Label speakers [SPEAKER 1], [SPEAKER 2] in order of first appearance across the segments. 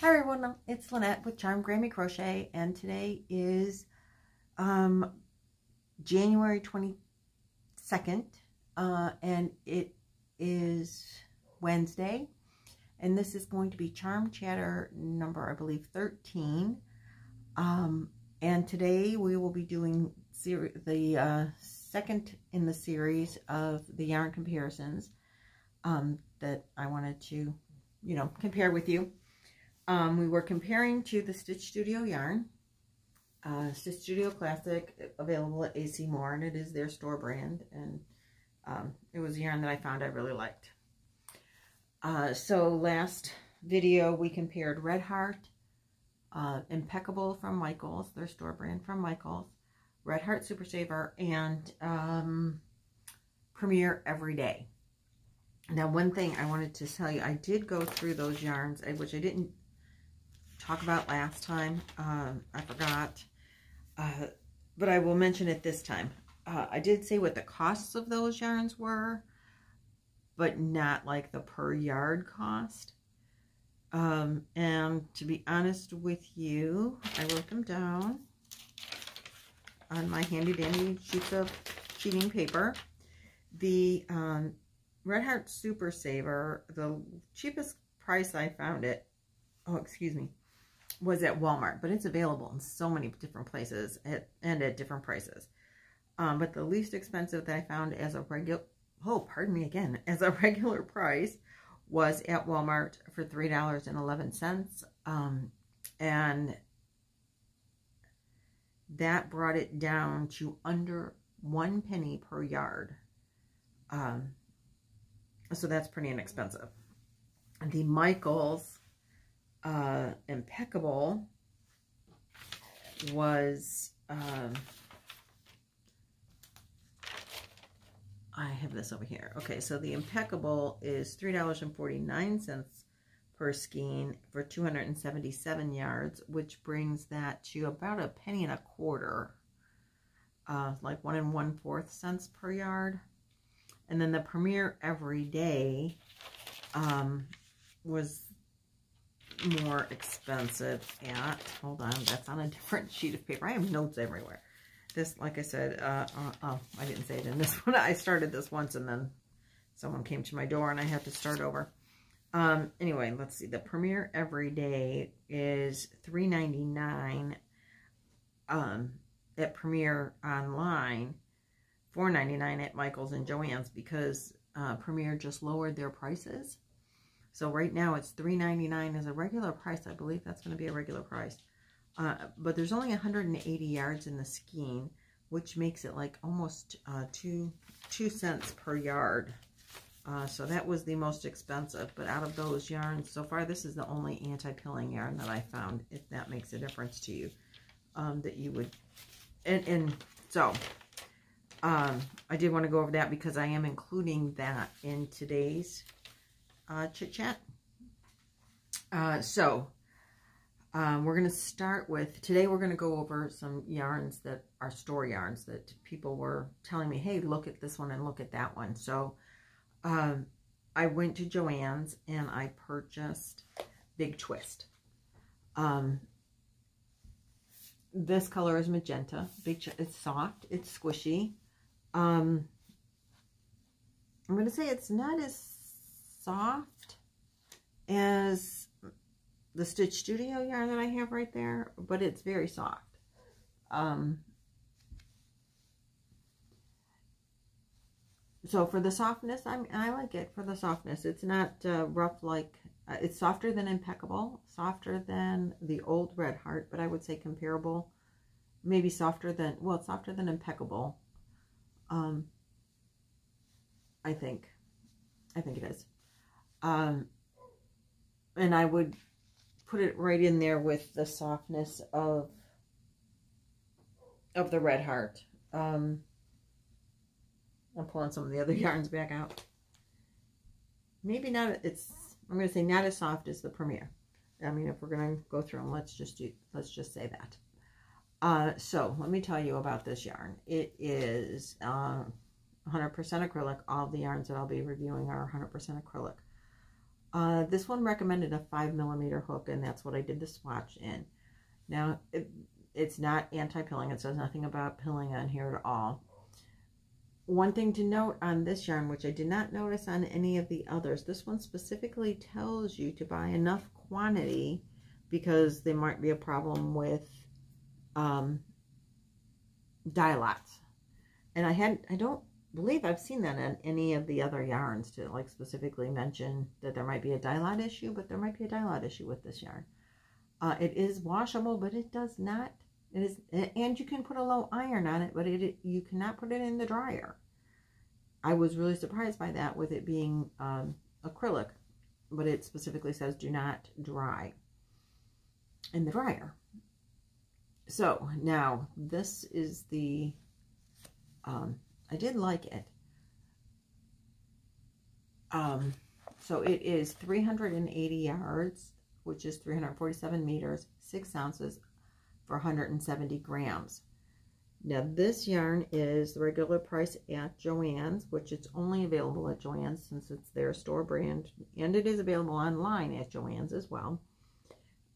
[SPEAKER 1] Hi everyone, it's Lynette with Charmed Grammy Crochet and today is um, January 22nd uh, and it is Wednesday and this is going to be Charmed Chatter number I believe 13 um, and today we will be doing the uh, second in the series of the yarn comparisons um, that I wanted to you know compare with you. Um, we were comparing to the Stitch Studio yarn. Uh, Stitch Studio Classic, available at AC Moore, and it is their store brand. And um, it was a yarn that I found I really liked. Uh, so last video, we compared Red Heart, uh, Impeccable from Michaels, their store brand from Michaels, Red Heart Super Saver, and um, Premier Everyday. Now, one thing I wanted to tell you, I did go through those yarns, which I didn't talk about last time. Um, I forgot. Uh, but I will mention it this time. Uh, I did say what the costs of those yarns were, but not like the per yard cost. Um, and to be honest with you, I wrote them down on my handy dandy sheets of sheeting paper. The um, Red Heart Super Saver, the cheapest price I found it, oh, excuse me, was at Walmart, but it's available in so many different places at, and at different prices. Um, but the least expensive that I found as a regular, oh, pardon me again, as a regular price was at Walmart for $3.11. Um, and that brought it down to under one penny per yard. Um, so that's pretty inexpensive. The Michaels uh, Impeccable was, um, I have this over here. Okay, so the Impeccable is $3.49 per skein for 277 yards, which brings that to about a penny and a quarter, uh, like one and one fourth cents per yard. And then the Premier Everyday um, was more expensive at, hold on, that's on a different sheet of paper. I have notes everywhere. This, like I said, uh, uh, oh, I didn't say it in this one. I started this once and then someone came to my door and I had to start over. Um, anyway, let's see. The Premier Everyday is $3.99 um, at Premier Online, $4.99 at Michael's and Joann's because uh, Premier just lowered their prices. So right now it's $3.99 as a regular price. I believe that's going to be a regular price. Uh, but there's only 180 yards in the skein, which makes it like almost uh, two, two cents per yard. Uh, so that was the most expensive. But out of those yarns, so far this is the only anti-pilling yarn that I found, if that makes a difference to you, um, that you would... And, and so, um, I did want to go over that because I am including that in today's uh, chit chat. Uh, so um, we're going to start with, today we're going to go over some yarns that are store yarns that people were telling me, hey, look at this one and look at that one. So um, I went to Joann's and I purchased Big Twist. Um, this color is magenta. Big, it's soft. It's squishy. Um, I'm going to say it's not as soft as the Stitch Studio yarn that I have right there, but it's very soft. Um, so for the softness, I'm, I like it for the softness. It's not uh, rough like, uh, it's softer than Impeccable, softer than the old Red Heart, but I would say comparable, maybe softer than, well, it's softer than Impeccable. Um, I think, I think it is. Um, and I would put it right in there with the softness of of the red heart. Um, I'm pulling some of the other yarns back out. Maybe not, it's, I'm going to say not as soft as the Premier. I mean, if we're going to go through them, let's just do, let's just say that. Uh, so let me tell you about this yarn. It is 100% uh, acrylic. All the yarns that I'll be reviewing are 100% acrylic. Uh, this one recommended a five millimeter hook, and that's what I did the swatch in. Now, it, it's not anti-pilling. It says nothing about pilling on here at all. One thing to note on this yarn, which I did not notice on any of the others, this one specifically tells you to buy enough quantity because there might be a problem with um, dye lots. And I had I don't believe I've seen that in any of the other yarns to like specifically mention that there might be a dye lot issue, but there might be a dye lot issue with this yarn. Uh, it is washable, but it does not. It is, and you can put a low iron on it, but it you cannot put it in the dryer. I was really surprised by that with it being um, acrylic, but it specifically says do not dry in the dryer. So now this is the, um, I did like it. Um, so it is 380 yards, which is 347 meters, six ounces for 170 grams. Now this yarn is the regular price at Joann's, which it's only available at Joann's since it's their store brand, and it is available online at Joann's as well.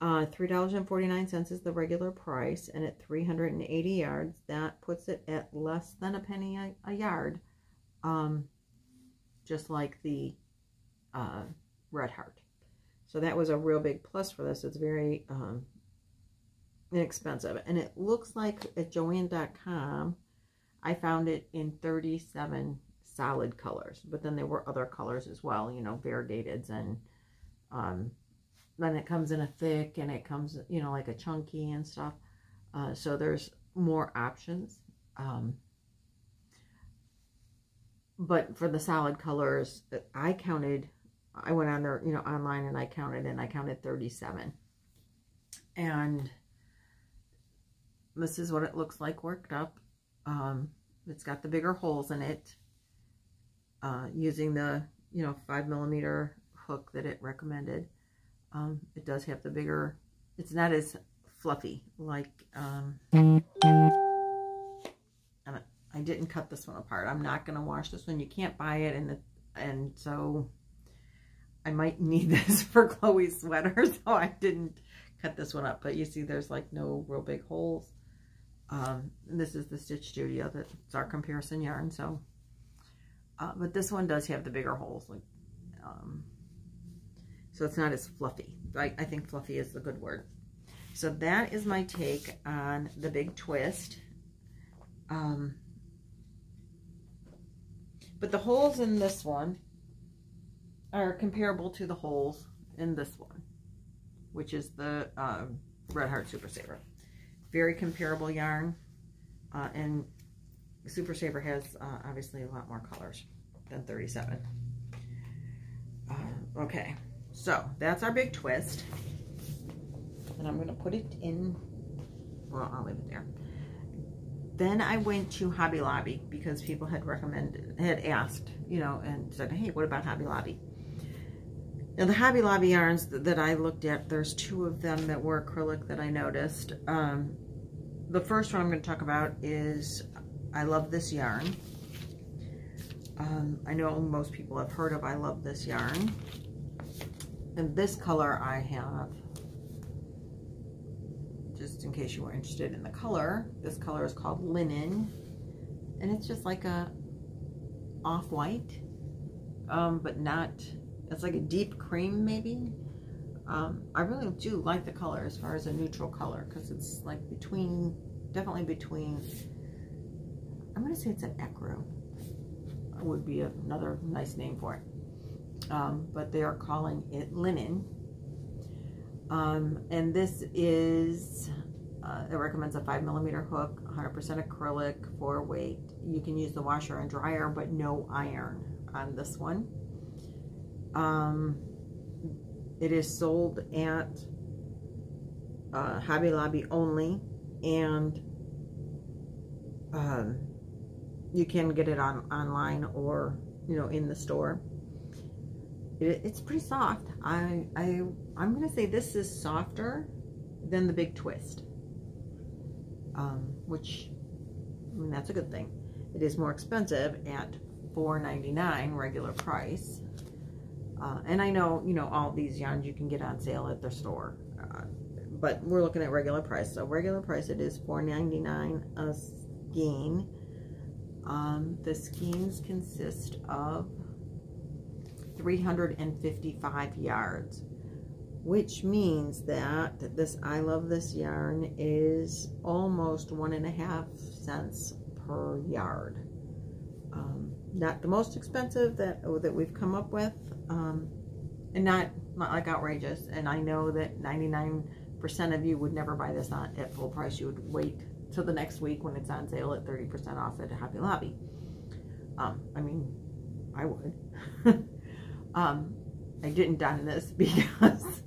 [SPEAKER 1] Uh, $3.49 is the regular price, and at 380 yards, that puts it at less than a penny a, a yard, um, just like the uh, Red Heart. So that was a real big plus for this. It's very um, inexpensive. And it looks like at Joann.com, I found it in 37 solid colors. But then there were other colors as well, you know, variegateds and um, then it comes in a thick and it comes, you know, like a chunky and stuff. Uh, so there's more options. Um, but for the solid colors, I counted, I went on there, you know, online and I counted and I counted 37. And this is what it looks like worked up. Um, it's got the bigger holes in it uh, using the, you know, five millimeter hook that it recommended. Um, it does have the bigger, it's not as fluffy like, um, I didn't cut this one apart. I'm not going to wash this one. You can't buy it. And, the, and so I might need this for Chloe's sweater. So I didn't cut this one up. But you see there's like no real big holes. Um, this is the Stitch Studio. That's our comparison yarn. So, uh, but this one does have the bigger holes. Like, um, so it's not as fluffy. I, I think fluffy is the good word. So that is my take on the big twist. Um, but the holes in this one are comparable to the holes in this one, which is the um, Red Heart Super Saver. Very comparable yarn. Uh, and Super Saver has uh, obviously a lot more colors than 37. Uh, okay. So that's our big twist. And I'm going to put it in, well, I'll leave it there. Then I went to Hobby Lobby because people had recommended, had asked, you know, and said, hey, what about Hobby Lobby? Now the Hobby Lobby yarns that I looked at, there's two of them that were acrylic that I noticed. Um, the first one I'm going to talk about is I Love This Yarn. Um, I know most people have heard of I Love This Yarn. And this color I have, just in case you were interested in the color, this color is called Linen. And it's just like a off-white, um, but not, it's like a deep cream maybe. Um, I really do like the color as far as a neutral color because it's like between, definitely between, I'm going to say it's an ecru. Would be another nice name for it um, but they are calling it linen. Um, and this is, uh, it recommends a 5 millimeter hook, 100% acrylic for weight. You can use the washer and dryer, but no iron on this one. Um, it is sold at uh, Hobby Lobby only, and um, you can get it on online or you know in the store. It, it's pretty soft. I, I, I'm going to say this is softer than the Big Twist, um, which, I mean, that's a good thing. It is more expensive at $4.99 regular price. Uh, and I know, you know, all these yarns you can get on sale at the store. Uh, but we're looking at regular price. So regular price, it is $4.99 a skein. Um, the skeins consist of 355 yards, which means that this I Love This yarn is almost one and a half cents per yard. Um, not the most expensive that that we've come up with, um, and not not like outrageous. And I know that 99% of you would never buy this on at full price. You would wait till the next week when it's on sale at 30% off at Hobby Lobby. Um, I mean, I would. um, I didn't done this because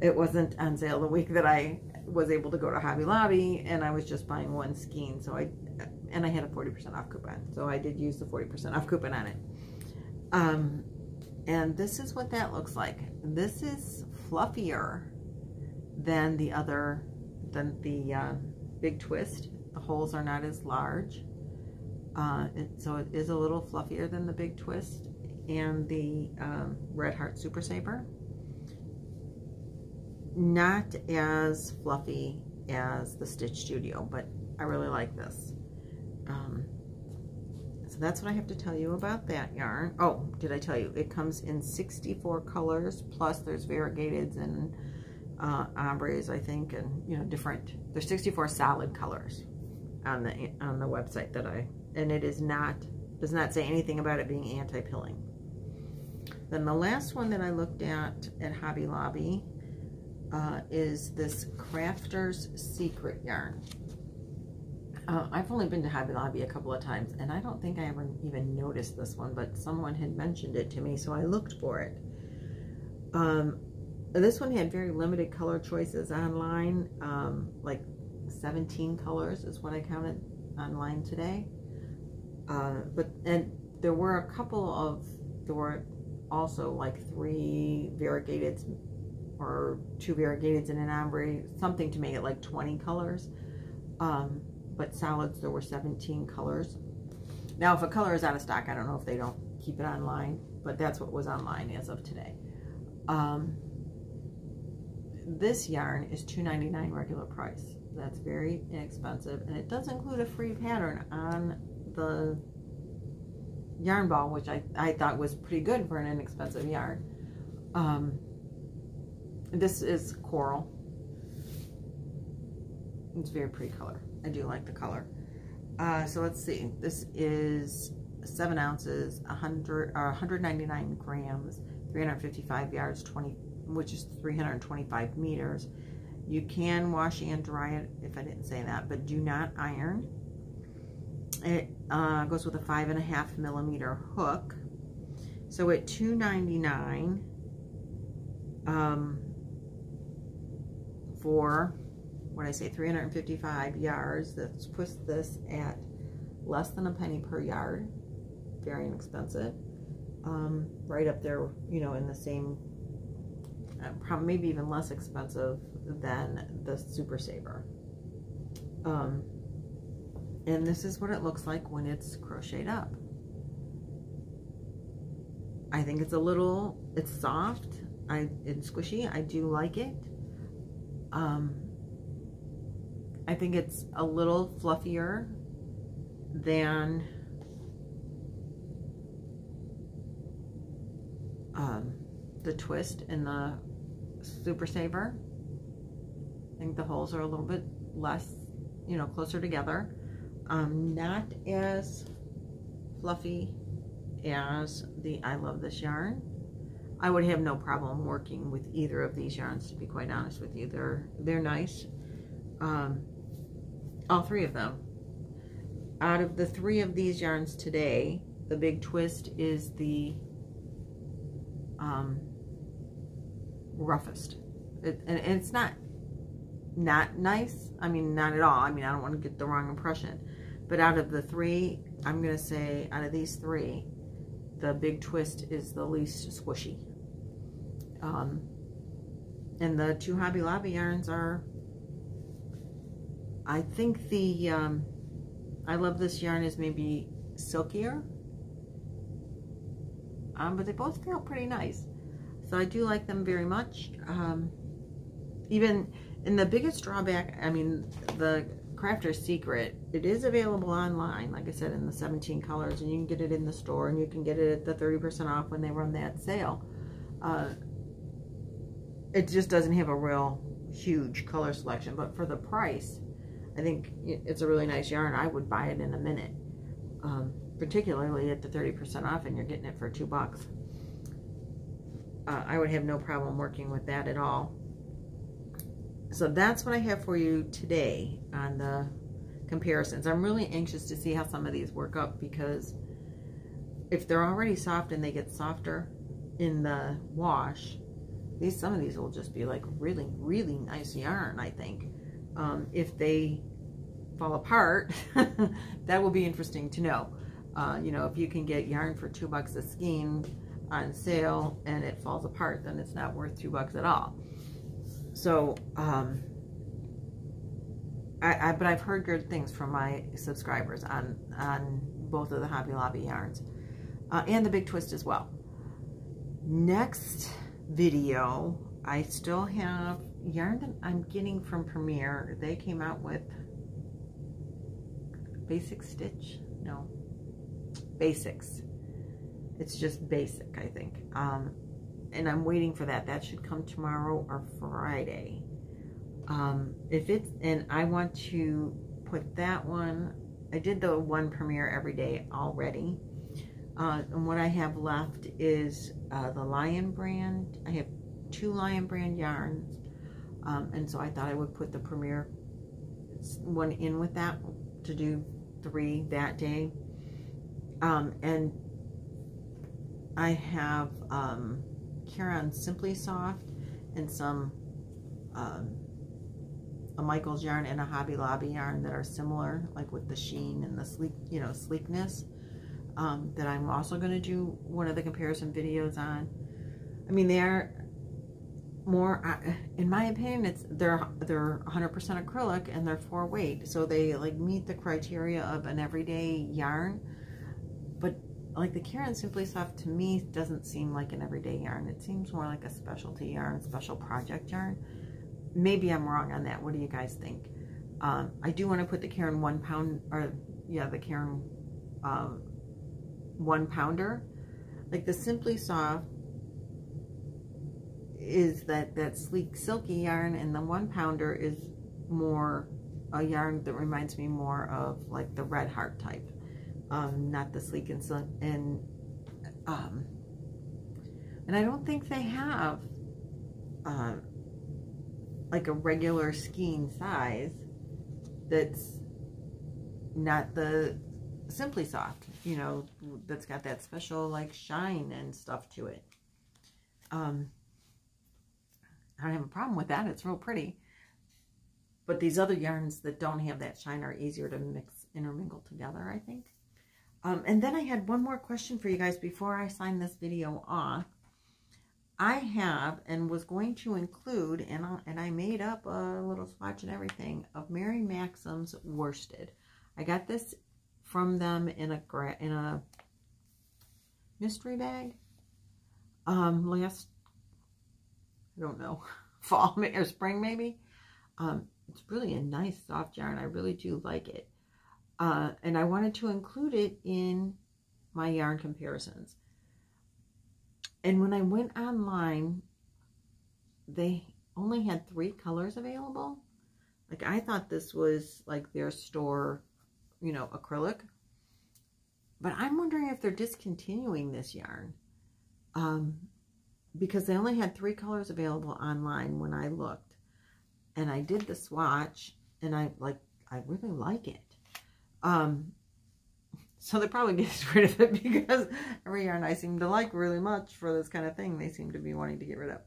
[SPEAKER 1] it wasn't on sale the week that I was able to go to Hobby Lobby and I was just buying one skein. So I, and I had a 40% off coupon. So I did use the 40% off coupon on it. Um, and this is what that looks like. This is fluffier than the other, than the uh, Big Twist. The holes are not as large. Uh, it, so it is a little fluffier than the Big Twist and the um, Red Heart Super Saver. Not as fluffy as the Stitch Studio, but I really like this. Um, so that's what I have to tell you about that yarn. Oh, did I tell you? It comes in 64 colors, plus there's variegateds and uh, ombres, I think, and, you know, different. There's 64 solid colors on the on the website that I, and it is not, does not say anything about it being anti-pilling. Then the last one that I looked at at Hobby Lobby uh, is this Crafter's Secret yarn. Uh, I've only been to Hobby Lobby a couple of times, and I don't think I ever even noticed this one, but someone had mentioned it to me, so I looked for it. Um, this one had very limited color choices online, um, like 17 colors is what I counted online today. Uh, but and there were a couple of there were also like three variegated or two variegateds and an ombre, something to make it like 20 colors. Um, but solids, there were 17 colors. Now, if a color is out of stock, I don't know if they don't keep it online, but that's what was online as of today. Um, this yarn is $2.99 regular price. That's very inexpensive, and it does include a free pattern on the yarn ball, which I, I thought was pretty good for an inexpensive yarn. Um, this is coral. It's very pretty color. I do like the color. Uh, so let's see. This is seven ounces, 100 or 199 grams, 355 yards, 20, which is 325 meters. You can wash and dry it if I didn't say that, but do not iron. It uh, goes with a five and a half millimeter hook. So at $2.99 um, for, what I say, 355 yards, that puts this at less than a penny per yard. Very inexpensive. Um, right up there, you know, in the same, uh, probably maybe even less expensive than the Super Saver. Um, and this is what it looks like when it's crocheted up. I think it's a little, it's soft I, and squishy. I do like it. Um, I think it's a little fluffier than um, the twist in the Super Saver. I think the holes are a little bit less, you know, closer together. Um, not as fluffy as the I Love This yarn. I would have no problem working with either of these yarns, to be quite honest with you. They're, they're nice. Um, all three of them. Out of the three of these yarns today, the big twist is the um, roughest. It, and it's not not nice. I mean, not at all. I mean, I don't want to get the wrong impression. But out of the three, I'm going to say out of these three, the big twist is the least squishy. Um, and the two Hobby Lobby yarns are, I think the, um, I love this yarn is maybe silkier. um, but they both feel pretty nice. So I do like them very much. Um, even in the biggest drawback, I mean, the Crafter's Secret, it is available online, like I said, in the 17 colors, and you can get it in the store, and you can get it at the 30% off when they run that sale. Uh, it just doesn't have a real huge color selection, but for the price, I think it's a really nice yarn. I would buy it in a minute, um, particularly at the 30% off, and you're getting it for two bucks. Uh, I would have no problem working with that at all so that's what I have for you today on the comparisons. I'm really anxious to see how some of these work up because if they're already soft and they get softer in the wash, these some of these will just be like really, really nice yarn, I think. Um, if they fall apart, that will be interesting to know. Uh, you know, if you can get yarn for two bucks a skein on sale and it falls apart, then it's not worth two bucks at all. So, um, I, I, but I've heard good things from my subscribers on, on both of the Hobby Lobby yarns uh, and the Big Twist as well. Next video, I still have yarn that I'm getting from Premier. They came out with Basic Stitch. No, Basics. It's just basic, I think. Um, and I'm waiting for that. That should come tomorrow or Friday. Um, if it's, and I want to put that one, I did the one Premier every day already. Uh, and what I have left is uh, the Lion brand. I have two Lion brand yarns. Um, and so I thought I would put the Premier one in with that to do three that day. Um, and I have um, Caron Simply Soft and some um, a Michael's yarn and a Hobby Lobby yarn that are similar, like with the sheen and the sleek, you know, sleekness. Um, that I'm also going to do one of the comparison videos on. I mean, they're more, uh, in my opinion, it's they're they're 100% acrylic and they're four weight, so they like meet the criteria of an everyday yarn. Like the Caron Simply Soft to me doesn't seem like an everyday yarn. It seems more like a specialty yarn, special project yarn. Maybe I'm wrong on that. What do you guys think? Um, I do want to put the Caron one pound, or yeah, the Caron um, one pounder. Like the Simply Soft is that, that sleek silky yarn and the one pounder is more a yarn that reminds me more of like the Red Heart type um, not the sleek and and um, and I don't think they have uh, like a regular skein size that's not the Simply Soft, you know, that's got that special like shine and stuff to it. Um, I don't have a problem with that. It's real pretty. But these other yarns that don't have that shine are easier to mix, intermingle together, I think. Um, and then I had one more question for you guys before I sign this video off. I have and was going to include, and, I, and I made up a little swatch and everything, of Mary Maxim's worsted. I got this from them in a in a mystery bag um, last, I don't know, fall or spring maybe. Um, it's really a nice soft yarn. I really do like it. Uh, and I wanted to include it in my yarn comparisons. And when I went online, they only had three colors available. Like I thought this was like their store, you know, acrylic. But I'm wondering if they're discontinuing this yarn. Um, because they only had three colors available online when I looked. And I did the swatch and I like, I really like it. Um, so they probably get rid of it because every yarn I seem to like really much for this kind of thing, they seem to be wanting to get rid of.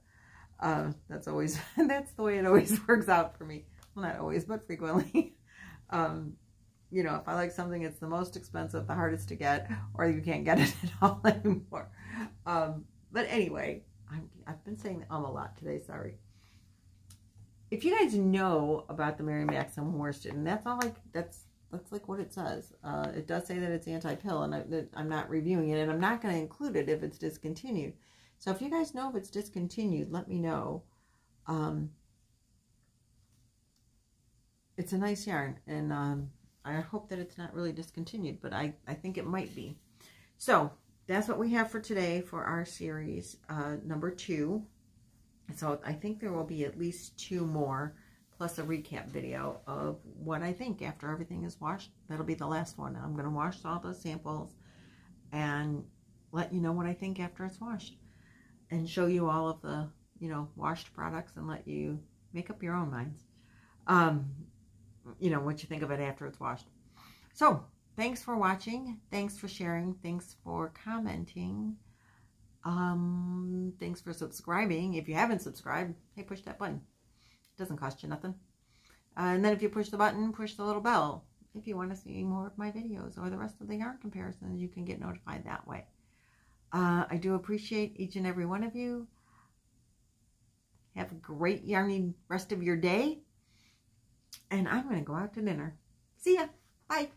[SPEAKER 1] Uh, that's always, that's the way it always works out for me. Well, not always, but frequently. um, you know, if I like something, it's the most expensive, the hardest to get, or you can't get it at all anymore. Um, but anyway, i have been saying um a lot today, sorry. If you guys know about the Mary Maxim worsted, and that's all like, that's that's like what it says. Uh, it does say that it's anti-pill, and I, I'm not reviewing it, and I'm not going to include it if it's discontinued. So if you guys know if it's discontinued, let me know. Um, it's a nice yarn, and um, I hope that it's not really discontinued, but I, I think it might be. So that's what we have for today for our series uh, number two. So I think there will be at least two more, plus a recap video of what I think after everything is washed. That'll be the last one. I'm going to wash all those samples and let you know what I think after it's washed. And show you all of the, you know, washed products and let you make up your own minds. Um, you know, what you think of it after it's washed. So, thanks for watching. Thanks for sharing. Thanks for commenting. Um, thanks for subscribing. If you haven't subscribed, hey, push that button. Doesn't cost you nothing. Uh, and then if you push the button, push the little bell. If you want to see more of my videos or the rest of the yarn comparisons, you can get notified that way. Uh, I do appreciate each and every one of you. Have a great yarning rest of your day and I'm going to go out to dinner. See ya. Bye.